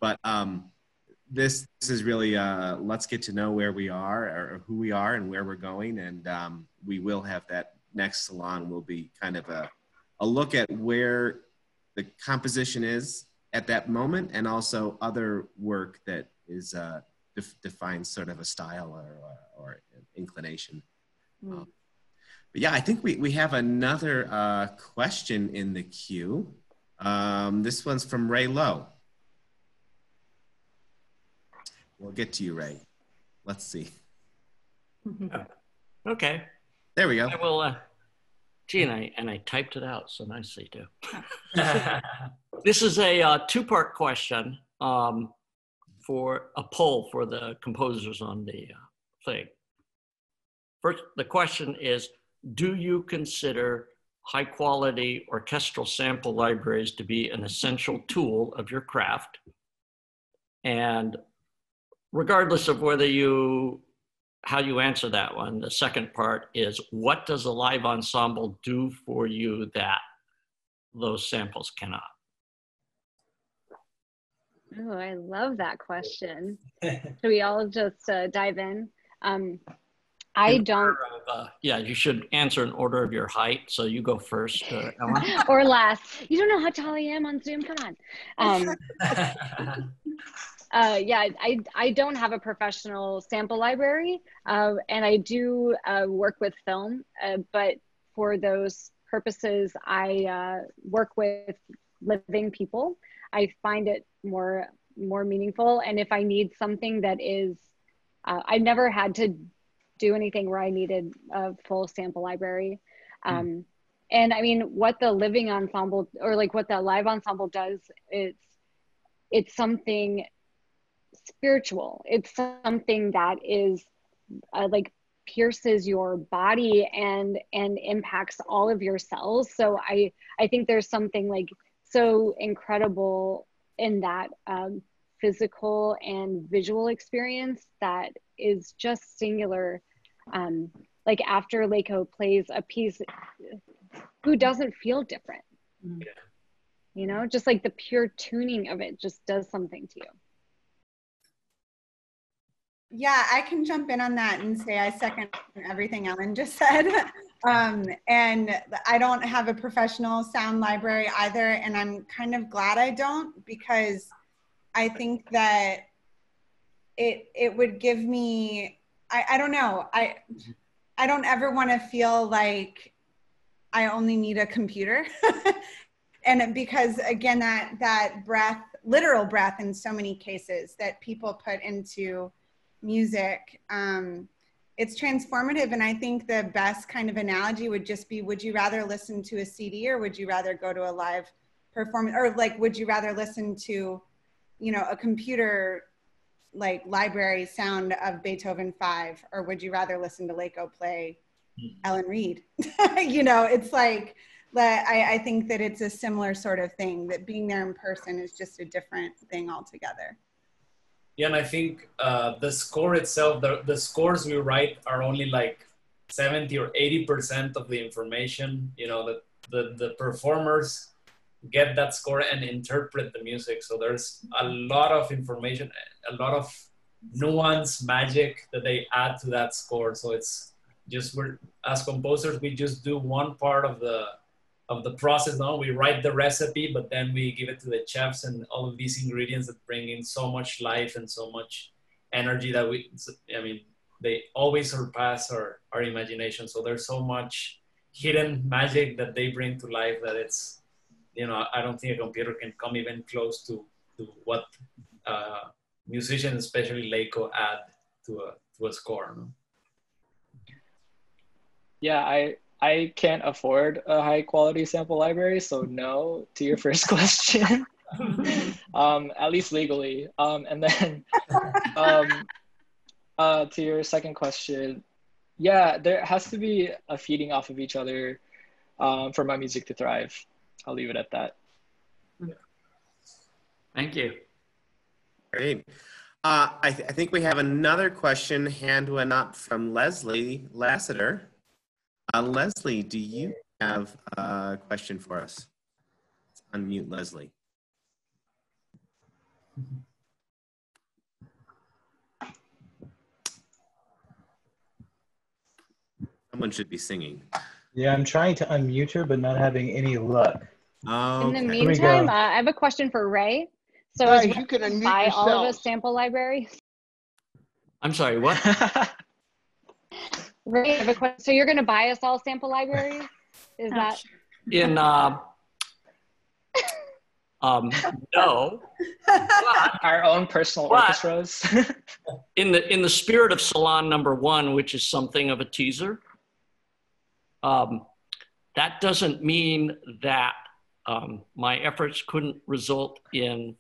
But um, this this is really uh, let's get to know where we are or who we are and where we're going, and um, we will have that next salon will be kind of a a look at where the composition is at that moment, and also other work that is. Uh, def- defines sort of a style or, or, or inclination. Mm. Um, but yeah, I think we, we have another uh, question in the queue. Um, this one's from Ray Lowe. We'll get to you, Ray. Let's see. okay. There we go. I will. Uh, gee, and I and I typed it out so nicely too. this is a uh, two-part question. Um, for a poll for the composers on the uh, thing. First, the question is, do you consider high quality orchestral sample libraries to be an essential tool of your craft? And regardless of whether you, how you answer that one, the second part is, what does a live ensemble do for you that those samples cannot? Oh, I love that question. Should we all just uh, dive in? Um, I don't. Of, uh, yeah, you should answer in order of your height. So you go first, uh, Ellen. or last. You don't know how tall I am on Zoom. Come on. Um, uh, yeah, I, I don't have a professional sample library, uh, and I do uh, work with film, uh, but for those purposes, I uh, work with living people. I find it more more meaningful. And if I need something that is, uh, I've never had to do anything where I needed a full sample library. Hmm. Um, mm. And I mean, what the living ensemble or like what the live ensemble does, it's it's something spiritual. It's something that is uh, like pierces your body and and impacts all of your cells. So I I think there's something like so incredible in that um, physical and visual experience that is just singular. Um, like after LACO plays a piece, who doesn't feel different? Yeah. You know, just like the pure tuning of it just does something to you. Yeah, I can jump in on that and say I second everything Ellen just said. Um, and I don't have a professional sound library either. And I'm kind of glad I don't because I think that it, it would give me, I, I don't know. I, I don't ever want to feel like I only need a computer. and because again, that, that breath, literal breath in so many cases that people put into music, um, it's transformative and i think the best kind of analogy would just be would you rather listen to a cd or would you rather go to a live performance or like would you rather listen to you know a computer like library sound of beethoven 5 or would you rather listen to Laco play ellen reid you know it's like I, I think that it's a similar sort of thing that being there in person is just a different thing altogether yeah, and I think uh, the score itself, the, the scores we write are only like 70 or 80% of the information. You know, the, the, the performers get that score and interpret the music. So there's a lot of information, a lot of nuance, magic that they add to that score. So it's just we're as composers, we just do one part of the of the process. No, we write the recipe, but then we give it to the chefs and all of these ingredients that bring in so much life and so much energy that we. I mean, they always surpass our our imagination. So there's so much hidden magic that they bring to life that it's, you know, I don't think a computer can come even close to to what uh, musicians, especially Laco, add to a to a score. No? Yeah, I I can't afford a high quality sample library, so no to your first question. um, at least legally. Um, and then um, uh, to your second question, yeah, there has to be a feeding off of each other um, for my music to thrive. I'll leave it at that. Thank you. Great. Uh, I, th I, think we have another question hand went up from Leslie Lassiter. Uh, Leslie, do you have a question for us? Let's unmute Leslie. Someone should be singing. Yeah, I'm trying to unmute her, but not having any luck. Oh, In the meantime, uh, I have a question for Ray. So Guys, is you can unmute buy all of yourselves. us sample libraries? I'm sorry, what? Ray, I have a question. So you're going to buy us all sample libraries? Is that? In, uh, um, no, But, Our own personal What? orchestras. in the, in the spirit of Salon number one, which is something of a teaser, um, that doesn't mean that um, my efforts couldn't result in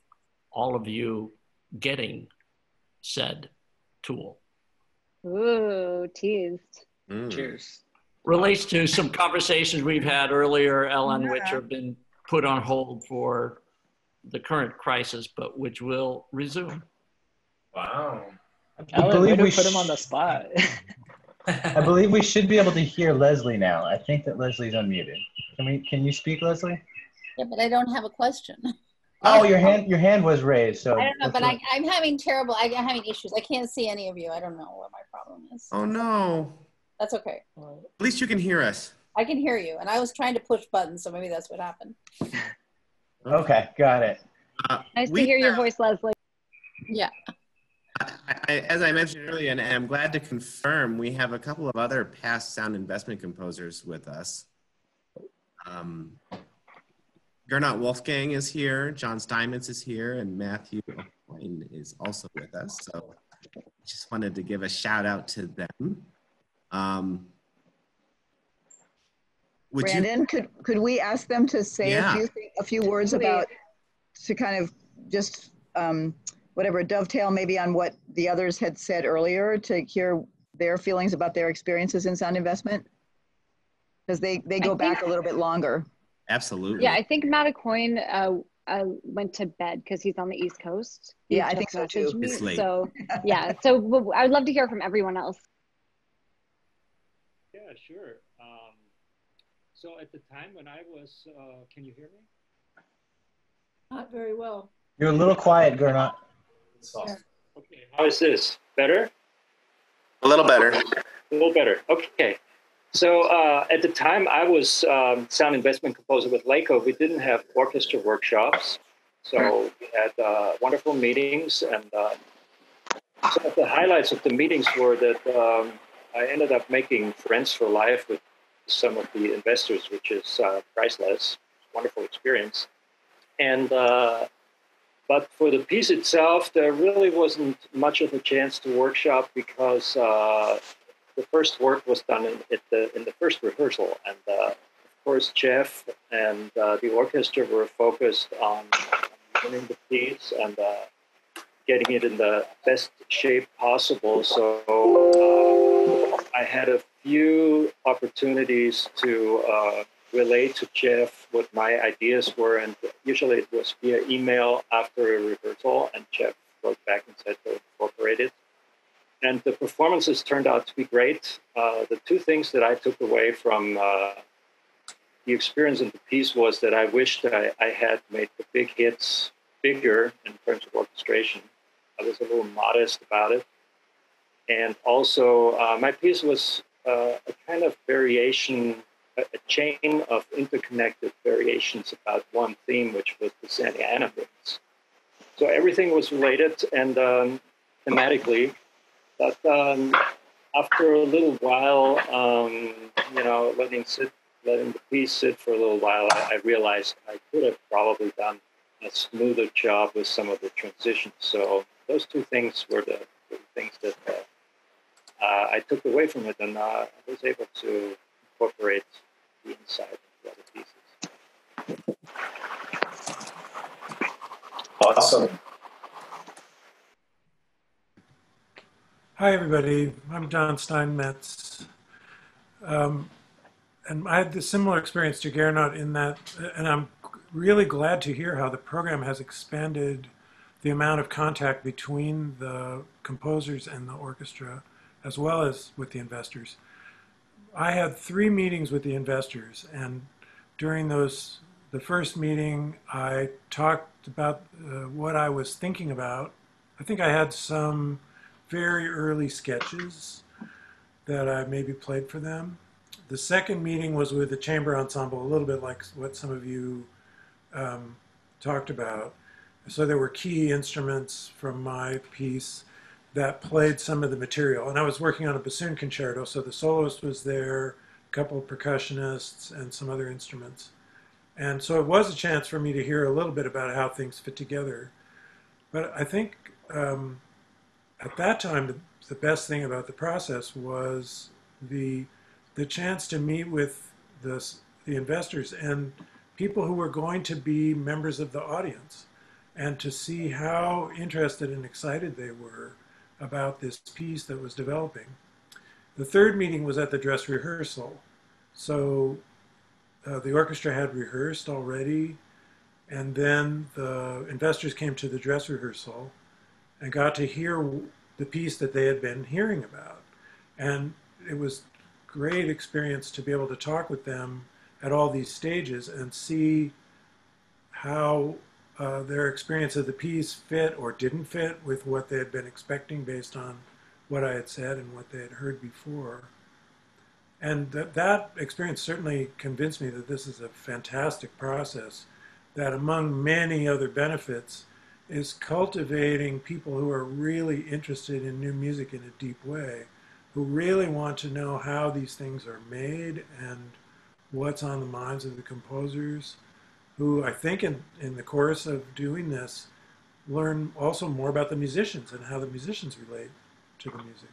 all of you getting said tool. Ooh, teased. Mm. Cheers. Relates to some conversations we've had earlier, Ellen, which have been put on hold for the current crisis, but which will resume. Wow. I way believe we put him on the spot. I believe we should be able to hear Leslie now. I think that Leslie's unmuted. Can we? Can you speak, Leslie? Yeah, but I don't have a question. Oh, your hand your hand was raised. So I don't know, but I, I'm having terrible, I- I'm having issues. I can't see any of you. I don't know what my problem is. Oh no. That's okay. At least you can hear us. I can hear you. And I was trying to push buttons, so maybe that's what happened. Okay, got it. Uh, Nice to we hear your voice, Leslie. Yeah. I, I, as I mentioned earlier, and I'm glad to confirm, we have a couple of other past sound investment composers with us. Um, Gernot Wolfgang is here, John Steinmetz is here, and Matthew Aucoin is also with us. So just wanted to give a shout out to them. Um, would you, Brandon, could, could we ask them to say Yeah. a few, thi- a few words about, to kind of just, um, whatever, dovetail maybe on what the others had said earlier to hear their feelings about their experiences in sound investment? Because they, they go back a little bit longer. Absolutely. Yeah, I think Matt Aucoin uh, uh, went to bed because he's on the East Coast. Yeah, I think so, too. me. It's late. So yeah, so I'd love to hear from everyone else. Yeah, sure. Um, so at the time when I was, uh, can you hear me? Not very well. You're a little quiet, Gernot. Okay, how is this? Better? A little better. A little better. Okay. So uh, at the time I was um, sound investment composer with Laco, we didn't have orchestra workshops. So we had uh, wonderful meetings, and uh, some of the highlights of the meetings were that um, I ended up making friends for life with some of the investors, which is uh, priceless. Wonderful experience. And uh, but for the piece itself, there really wasn't much of a chance to workshop because uh, the first work was done in, the, in the first rehearsal. And uh, of course, Jeff and uh, the orchestra were focused on learning the piece and uh, getting it in the best shape possible. So uh, I had a few opportunities to uh, relate to Jeff what my ideas were, and usually it was via email after a rehearsal, and Jeff wrote back and said to incorporate it. And the performances turned out to be great. Uh, the two things that I took away from uh, the experience in the piece was that I wished I, I had made the big hits bigger in terms of orchestration. I was a little modest about it. And also, uh, my piece was uh, a kind of variation, a, a, chain of interconnected variations about one theme, which was the Santa Ana. So everything was related and um, thematically, but um, after a little while, um, you know, letting sit, letting the piece sit for a little while, I, I realized I could have probably done a smoother job with some of the transitions. So those two things were the, the things that uh, uh, I took away from it, and uh, I was able to incorporate the insight into other pieces. Awesome. Hi, everybody. I'm John Steinmetz. Um, and I had the similar experience to Gernot in that, and I'm really glad to hear how the program has expanded the amount of contact between the composers and the orchestra, as well as with the investors. I had three meetings with the investors, and during those, the first meeting, I talked about uh, what I was thinking about. I think I had some very early sketches that I maybe played for them. The second meeting was with the chamber ensemble, a little bit like what some of you um, talked about. So there were key instruments from my piece that played some of the material. And I was working on a bassoon concerto, so the soloist was there, a couple of percussionists, and some other instruments. And so it was a chance for me to hear a little bit about how things fit together. But I think um, at that time, the, the best thing about the process was the, the chance to meet with the, the investors and people who were going to be members of the audience and to see how interested and excited they were about this piece that was developing. The third meeting was at the dress rehearsal. So uh, the orchestra had rehearsed already, and then the investors came to the dress rehearsal and got to hear the piece that they had been hearing about. And it was great experience to be able to talk with them at all these stages and see how uh, their experience of the piece fit or didn't fit with what they had been expecting based on what I had said and what they had heard before. And that, that experience certainly convinced me that this is a fantastic process that among many other benefits is cultivating people who are really interested in new music in a deep way, who really want to know how these things are made and what's on the minds of the composers, who I think in, in the course of doing this learn also more about the musicians and how the musicians relate to the music.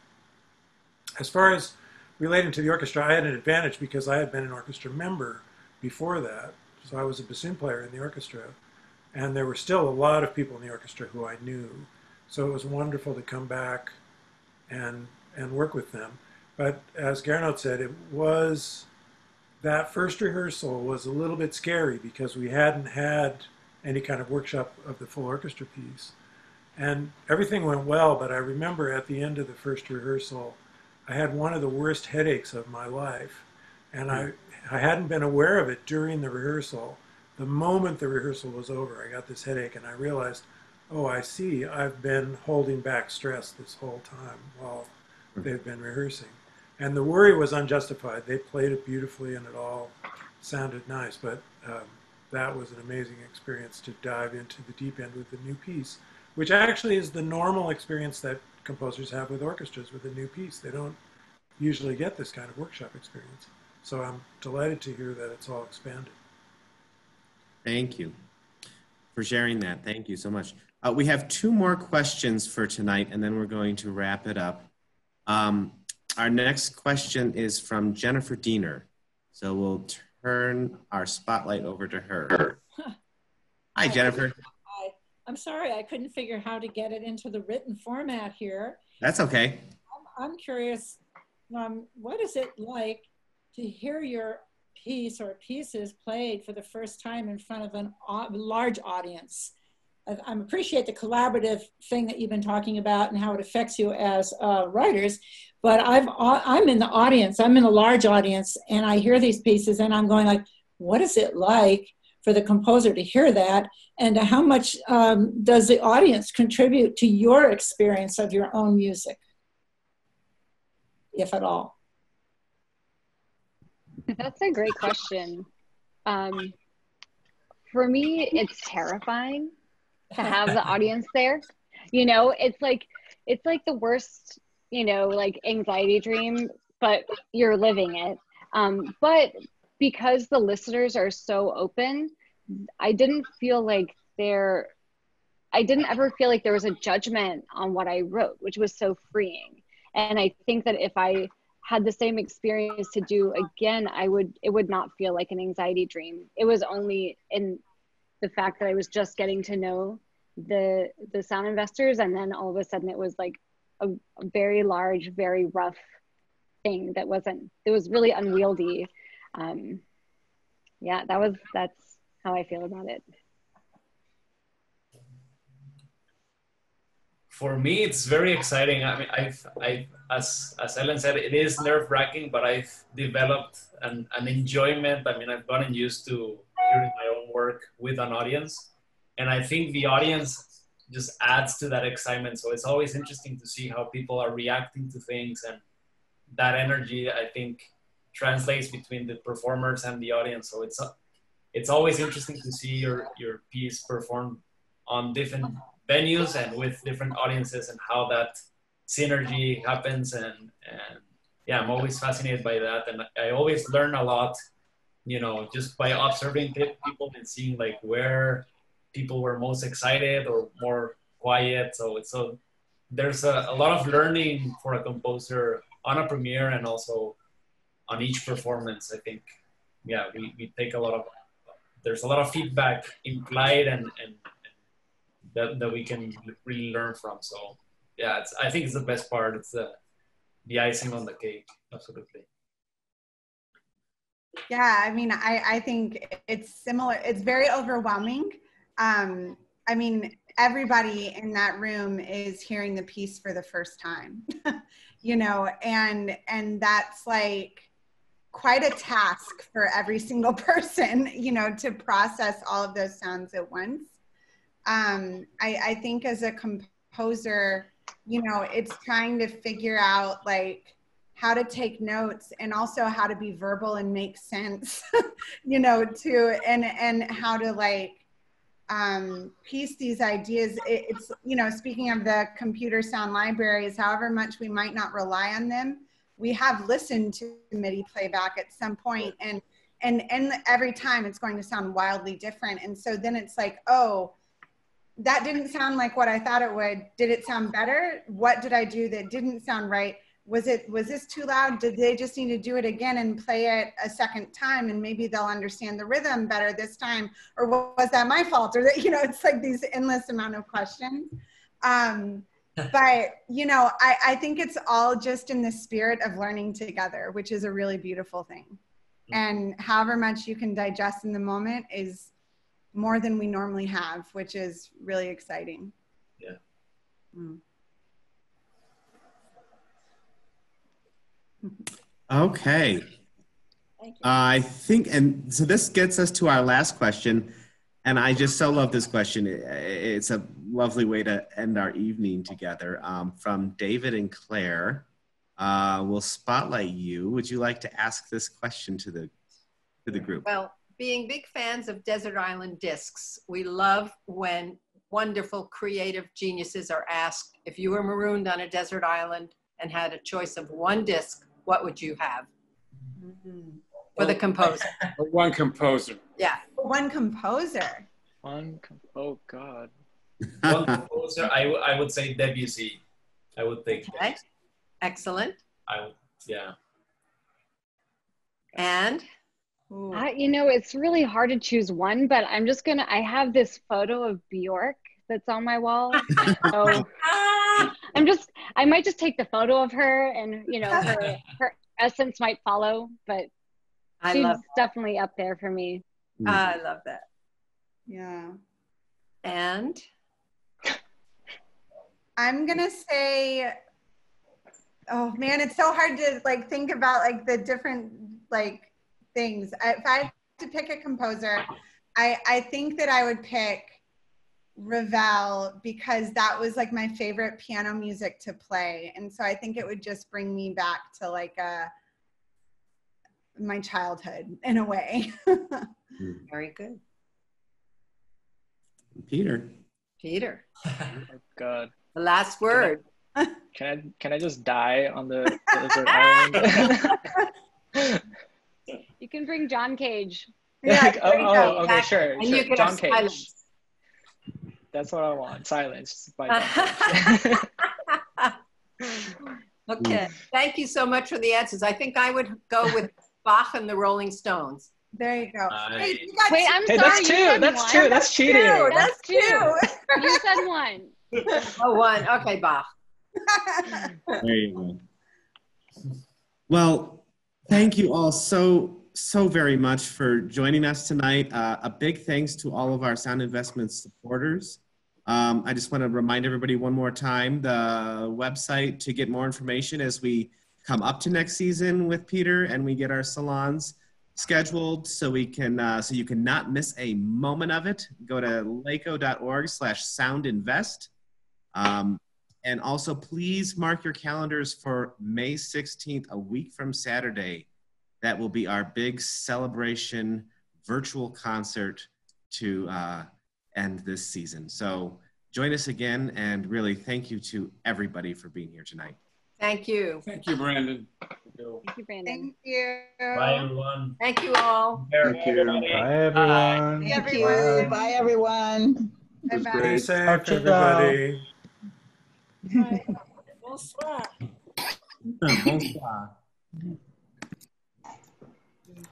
As far as relating to the orchestra, I had an advantage because I had been an orchestra member before that. So I was a bassoon player in the orchestra. And there were still a lot of people in the orchestra who I knew. So it was wonderful to come back and, and work with them. But as Gernot said, it was that first rehearsal was a little bit scary because we hadn't had any kind of workshop of the full orchestra piece. And everything went well, but I remember at the end of the first rehearsal, I had one of the worst headaches of my life. And I, hmm. I hadn't been aware of it during the rehearsal. The moment the rehearsal was over, I got this headache and I realized, oh, I see, I've been holding back stress this whole time while they've been rehearsing. And the worry was unjustified. They played it beautifully and it all sounded nice. But um, that was an amazing experience to dive into the deep end with the new piece, which actually is the normal experience that composers have with orchestras with a new piece. They don't usually get this kind of workshop experience. So I'm delighted to hear that it's all expanded. Thank you for sharing that. Thank you so much. Uh, we have two more questions for tonight, and then we're going to wrap it up. Um, our next question is from Jennifer Diener. So we'll turn our spotlight over to her. Hi, Jennifer. Hi. I'm sorry, I couldn't figure how to get it into the written format here. That's okay. I'm, I'm curious, um, what is it like to hear your piece or pieces played for the first time in front of a large audience? I, appreciate the collaborative thing that you've been talking about and how it affects you as uh, writers, but I've, I'm in the audience, I'm in a large audience, and I hear these pieces and I'm going like, what is it like for the composer to hear that? And how much um, does the audience contribute to your experience of your own music, if at all? That's a great question. Um, for me, it's terrifying to have the audience there. You know, it's like it's like the worst, you know, like anxiety dream, but you're living it. Um, but because the listeners are so open, I didn't feel like there I didn't ever feel like there was a judgment on what I wrote, which was so freeing. And I think that if I had the same experience to do again, I would it would not feel like an anxiety dream. It was only in the fact that I was just getting to know the the sound investors and then all of a sudden it was like a, a very large, very rough thing that wasn't it was really unwieldy. Um, yeah, that was that's how I feel about it. For me, it's very exciting. I mean, I've, I, as, as Ellen said, it is nerve wracking, but I've developed an, an enjoyment. I mean, I've gotten used to doing my own work with an audience. And I think the audience just adds to that excitement. So it's always interesting to see how people are reacting to things. And that energy, I think, translates between the performers and the audience. So it's, it's always interesting to see your, your piece performed on different venues and with different audiences and how that synergy happens and and yeah i'm always fascinated by that. And i always learn a lot you know just by observing people and seeing like where people were most excited or more quiet. So so there's a, a lot of learning for a composer on a premiere and also on each performance i think. Yeah we, we take a lot of there's a lot of feedback implied and, and that, that we can really learn from. So yeah, it's, I think it's the best part. It's the, the icing on the cake. Absolutely. Yeah, I mean, I, I think it's similar. It's very overwhelming. Um, I mean, everybody in that room is hearing the piece for the first time, you know, and and that's like quite a task for every single person, you know, to process all of those sounds at once um, I, I think as a composer, you know, it's trying to figure out like how to take notes and also how to be verbal and make sense, you know, to and and how to like um, piece these ideas. It, it's you know, speaking of the computer sound libraries, however much we might not rely on them, we have listened to MIDI playback at some point and and and every time it's going to sound wildly different and so then it's like oh that didn't sound like what I thought it would. Did it sound better? What did I do that didn't sound right? Was it was this too loud? Did they just need to do it again and play it a second time and maybe they'll understand the rhythm better this time? Or was that my fault? Or that you know, it's like these endless amount of questions. Um, but you know, I, I think it's all just in the spirit of learning together, which is a really beautiful thing. Mm-hmm. And however much you can digest in the moment is more than we normally have, which is really exciting. Yeah. Mm. Okay. I think, and so this gets us to our last question. And I just so love this question. It's a lovely way to end our evening together. Um, from David and Claire, uh, we'll spotlight you. Would you like to ask this question to the to the group? Well, being big fans of Desert Island Discs, we love when wonderful creative geniuses are asked if you were marooned on a desert island and had a choice of one disc, what would you have? Mm-hmm. For the composer. one composer. Yeah. One composer. One, com- oh God. one composer, I, w- I would say Debussy. I would think. Okay. Excellent. I would, yeah. And I, you know, it's really hard to choose one, but I'm just gonna. I have this photo of Bjork that's on my wall. so I'm just. I might just take the photo of her, and you know, her her essence might follow, but I she's love definitely up there for me. I love that. Yeah. And I'm gonna say, oh man, it's so hard to like think about like the different like things. I- If I had to pick a composer, I I think that I would pick Ravel because that was like my favorite piano music to play, and so I think it would just bring me back to like a my childhood in a way. Hmm. very good. Peter. Peter, Oh God. the last word. Can I can I just die on the desert island? You can bring John Cage. Like, oh, there oh, okay, sure, And sure. you can John have Cage. silence. That's what I want. Silence by John Cage. Okay. Thank you so much for the answers. I think I would go with Bach and the Rolling Stones. There you go. Hey, you got Wait, I'm Hey, sorry. that's you two. said That's one. two. That's cheating. Two. That's That's two. two. you said one. Oh, one. Okay, Bach. There you go. Well, thank you all so, so very much for joining us tonight. Uh, a big thanks to all of our Sound Investments supporters. Um, I just want to remind everybody one more time the website to get more information as we come up to next season with Peter and we get our salons scheduled so we can uh, so you can not miss a moment of it. Go to laco.org slash soundinvest. Um, and also, please mark your calendars for May 16th, a week from Saturday. That will be our big celebration virtual concert to uh, end this season. So join us again, and really thank you to everybody for being here tonight. Thank you. Thank you, Brandon. Thank you, Brandon. Thank you. Bye, everyone. Thank you all. Thank you. Bye, everyone. Thank you. Bye, everyone. It was Bye-bye. Stay safe, Ciao, ciao. everybody. Bonsoir. Bonsoir.